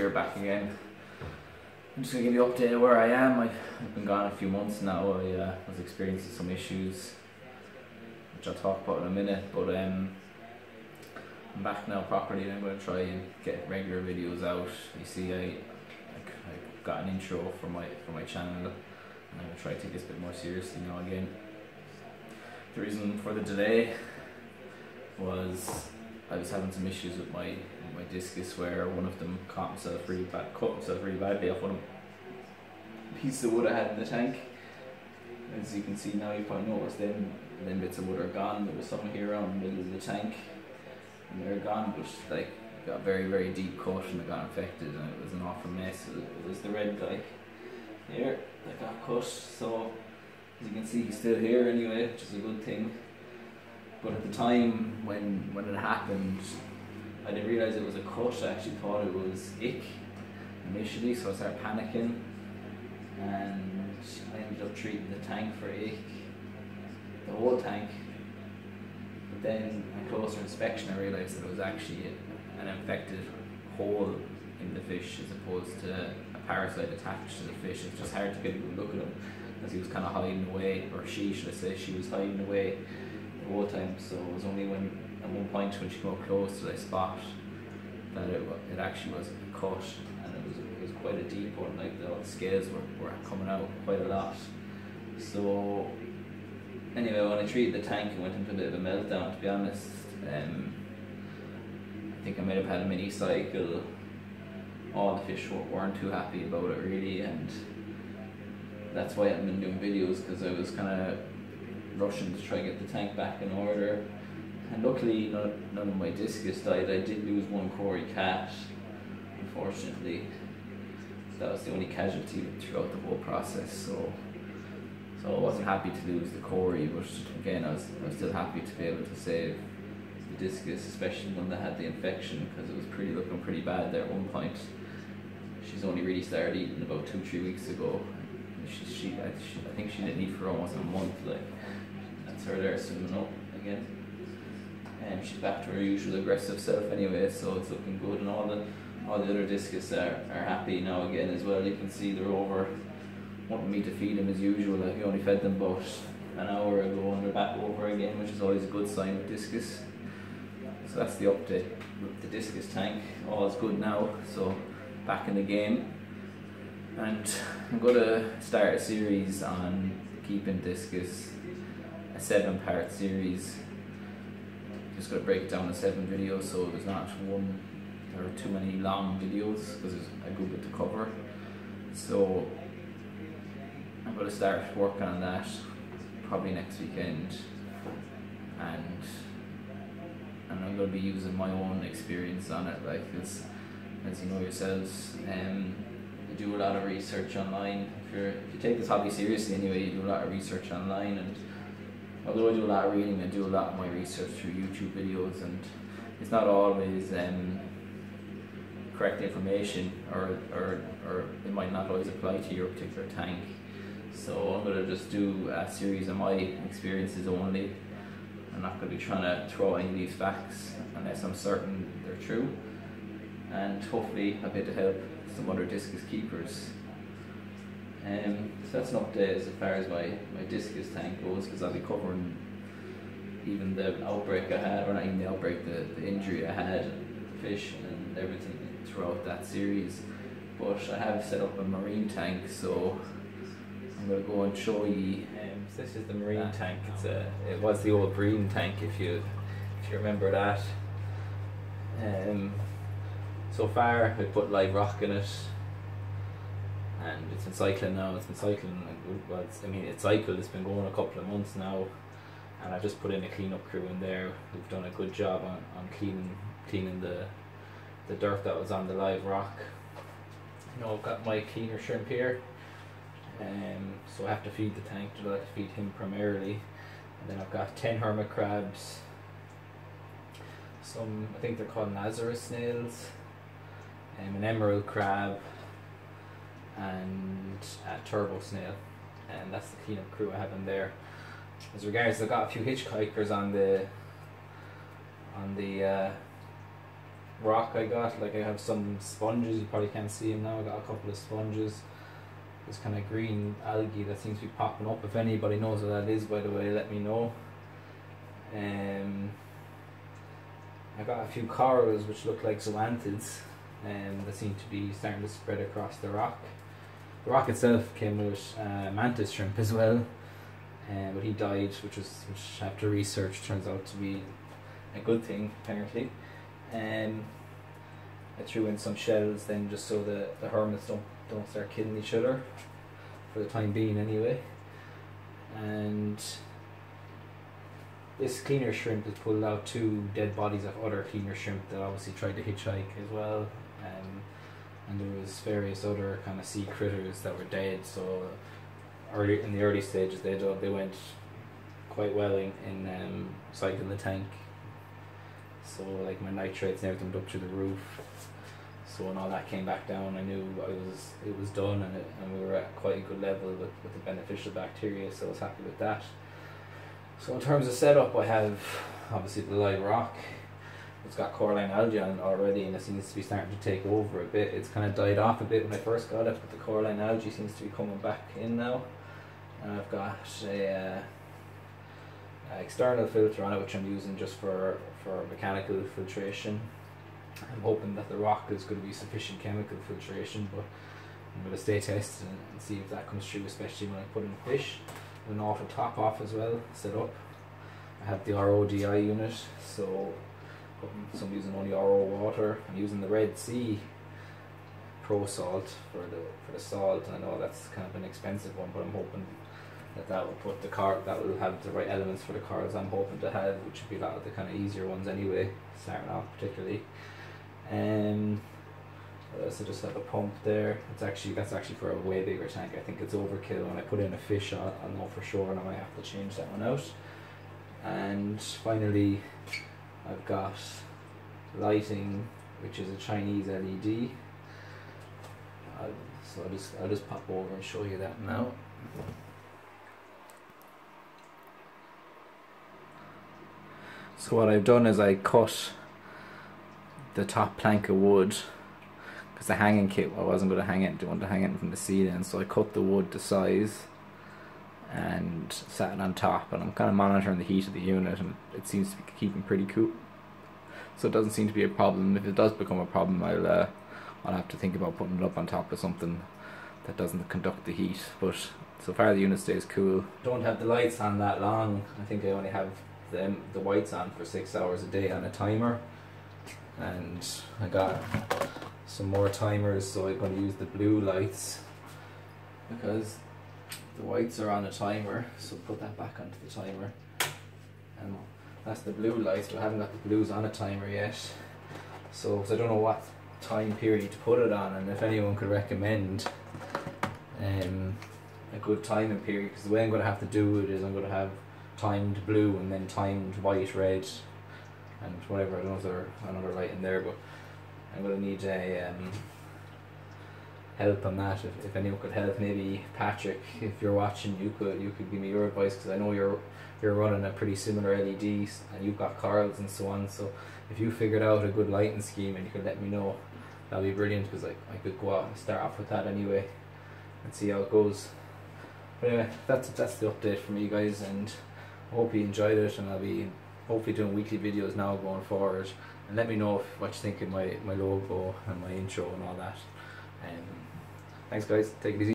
here, back again. I'm just gonna give you an update of where I am. I've, been gone a few months now. I uh, was experiencing some issues, which I'll talk about in a minute. But um, I'm back now properly, and I'm gonna try and get regular videos out. You see, I, I, I got an intro for my for my channel, and I'm gonna try to take this a bit more seriously now again. The reason for the delay was I was having some issues with my my discus where one of them caught himself really bad, cut himself really badly off one pieces of wood I had in the tank. As you can see now, you probably noticed then then bits of wood are gone. There was some here around the middle of the tank, and they're gone. But like got very very deep cut and it got infected, and it was an awful mess. It was, it was the red guy here that got cut. So as you can see, he's still here anyway, which is a good thing. But at the time when when it happened, I didn't realize it was a cut. I actually thought it was ick initially, so I started panicking, and I ended up treating the tank for ick, the whole tank. But then, on closer inspection, I realized that it was actually an infected hole in the fish as opposed to a parasite attached to the fish. It's just hard to get a good look at him as he was kind of hiding away, or she, should I say, she was hiding away the whole time. So it was only when, at one point, when she got close, did I spot that it, it actually was a cut, and it was it was quite a deep one. Like the scales were, were coming out quite a lot. So anyway, when I treated the tank, it went into a bit of a meltdown. To be honest, um, I think I might have had a mini cycle. All the fish weren't too happy about it really, and that's why I haven't been doing videos because I was kind of rushing to try and get the tank back in order. And luckily, none, none of my discus died. I did lose one Cory cat, unfortunately. That was the only casualty throughout the whole process. So, so I wasn't happy to lose the Cory, but again, I was, I was still happy to be able to save the discus, especially one that had the infection, because it was pretty looking pretty bad there at one point. She's only really started eating about two, three weeks ago. She, she, I, she, I think she didn't eat for almost a month. Like that's her there swimming up again, and she's back to her usual aggressive self anyway. So it's looking good, and all the all the other discus are, are happy now again as well. You can see they're over wanting me to feed them as usual. Like we only fed them about an hour ago, and they're back over again, which is always a good sign with discus. So that's the update with the discus tank. All is good now. So back in the game. And I'm going to start a series on keeping discus, a seven part series. Just going to break it down in seven videos so there's not one there are too many long videos because there's a good bit to cover. So I'm going to start working on that probably next weekend and and I'm going to be using my own experience on it like as, as you know yourselves um, you do a lot of research online. If you're if you take this hobby seriously anyway, you do a lot of research online and although I do a lot of reading, I do a lot of my research through YouTube videos and it's not always um, correct information or, or, or it might not always apply to your particular tank. So I'm gonna just do a series of my experiences only. I'm not gonna be trying to throw any of these facts unless I'm certain they're true. And hopefully a bit to help some other discus keepers. Um, so that's an update as far as my, my discus tank goes because I'll be covering even the outbreak I had, or not even the outbreak, the, the injury I had, the fish and everything throughout that series. But I have set up a marine tank, so I'm gonna go and show you. Um, so this is the marine That. tank. It's a, it was the old breeding tank, if you if you remember that. Um, so far, I put live rock in it, and it's been cycling now. It's been cycling. a good- Well, I mean, it's cycled. It's been going a couple of months now, and I've just put in a cleanup crew in there. We've done a good job on, on cleaning cleaning the the dirt that was on the live rock. You know, I've got my cleaner shrimp here, um, so I have to feed the tank. I like to feed him primarily, and then I've got ten hermit crabs. Some I think they're called Nassarius snails, um, an emerald crab, and a turbo snail, and that's the cleanup crew I have in there. As regards, I've got a few hitchhikers on the on the uh, rock I got. Like I have some sponges, you probably can't see them now. I got a couple of sponges. This kind of green algae that seems to be popping up. If anybody knows what that is, by the way, let me know. Um, I got a few corals which look like zoanthids um, that seem to be starting to spread across the rock. The rock itself came with uh, mantis shrimp as well, uh, but he died, which was which after research turns out to be a good thing apparently. Um, I threw in some shells then just so the, the hermits don't don't start killing each other for the time being anyway. And this cleaner shrimp has pulled out two dead bodies of other cleaner shrimp that obviously tried to hitchhike as well. Um, and there was various other kind of sea critters that were dead. So early in the early stages, they they went quite well in, in um, cycling the tank. So like my nitrates and everything up to the roof. So when all that came back down, I knew I was it was done, and it, and we were at quite a good level with, with the beneficial bacteria. So I was happy with that. So in terms of setup, I have obviously the live rock. It's got coralline algae on it already, and it seems to be starting to take over a bit. It's kind of died off a bit when I first got it, but the coralline algae seems to be coming back in now. And I've got a, uh, external filter on it, which I'm using just for for mechanical filtration. I'm hoping that the rock is going to be sufficient chemical filtration, but I'm going to stay tested and, see if that comes true, especially when I put in fish. An auto top off as well set up. I have the RODI unit, so so I'm using only RO water. I'm using the Red Sea Pro Salt for the for the salt. I know that's kind of an expensive one, but I'm hoping that that will put the car that will have the right elements for the cars I'm hoping to have, which would be a lot of the kind of easier ones anyway, starting off particularly. Um, so just have a pump there. It's actually that's actually for a way bigger tank. I think it's overkill. When I put in a fish, I'll, I'll know for sure, and I might have to change that one out. And finally, I've got lighting, which is a Chinese LED. I'll, so I'll just I'll just pop over and show you that now. So what I've done is I cut the top plank of wood because the hanging kit I wasn't going to hang it, I wanted to hang it from the ceiling so I cut the wood to size and sat on top and I'm kind of monitoring the heat of the unit and it seems to be keeping pretty cool. So it doesn't seem to be a problem. If it does become a problem I'll uh, I'll have to think about putting it up on top of something that doesn't conduct the heat but so far the unit stays cool. Don't have the lights on that long. I think I only have them the whites on for six hours a day on a timer. And I got some more timers so I'm going to use the blue lights because the whites are on a timer so put that back onto the timer and that's the blue lights but I haven't got the blues on a timer yet so I don't know what time period to put it on and if anyone could recommend um, a good timing period because the way I'm going to have to do it is I'm going to have timed blue and then timed white red and whatever. I don't know if there's another light in there, but I'm gonna need a um, help on that. If, if anyone could help, maybe Patrick, if you're watching, you could you could give me your advice because I know you're you're running a pretty similar LEDs and you've got corals and so on. So if you figured out a good lighting scheme and you could let me know, that'd be brilliant because I I could go out and start off with that anyway and see how it goes. But anyway, that's that's the update from you guys and I hope you enjoyed it and I'll be hopefully doing weekly videos now going forward and let me know if, what you think of my, my logo and my intro and all that. Um, thanks guys, take it easy.